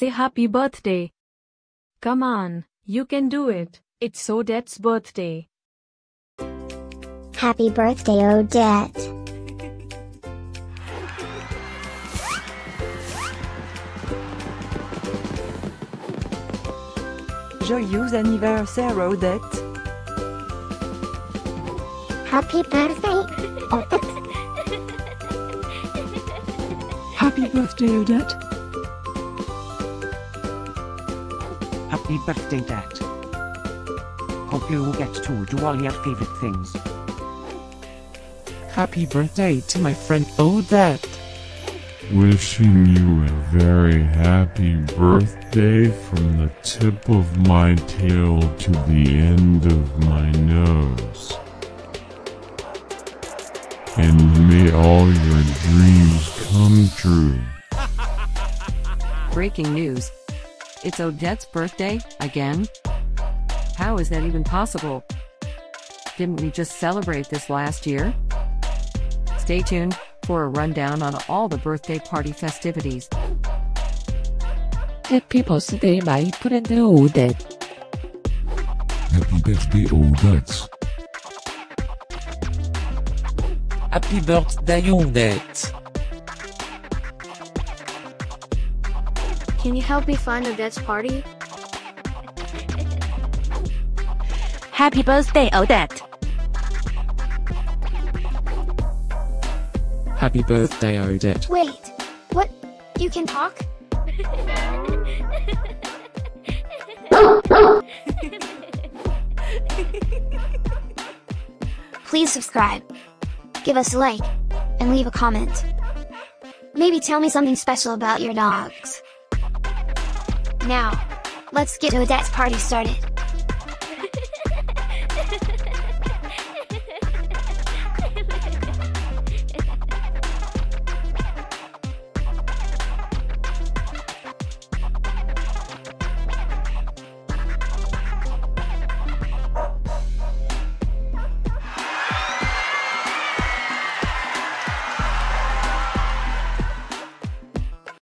say happy birthday. Come on, you can do it. It's Odette's birthday. Happy birthday, Odette. Joyeux anniversaire, Odette. Happy birthday, Odette. Happy birthday, Odette. Happy birthday, Dad. Hope you will get to do all your favorite things. Happy birthday to my friend Odette. Wishing you a very happy birthday from the tip of my tail to the end of my nose. And may all your dreams come true. Breaking news. It's Odette's birthday, again? How is that even possible? Didn't we just celebrate this last year? Stay tuned for a rundown on all the birthday party festivities. Happy birthday, my friend Odette. Happy birthday, Odette. Happy birthday, Odette. Can you help me find Odette's party? Happy birthday, Odette. Happy birthday, Odette. Wait, what? You can talk? Please subscribe, give us a like, and leave a comment. Maybe tell me something special about your dogs. Now, let's get Odette's party started.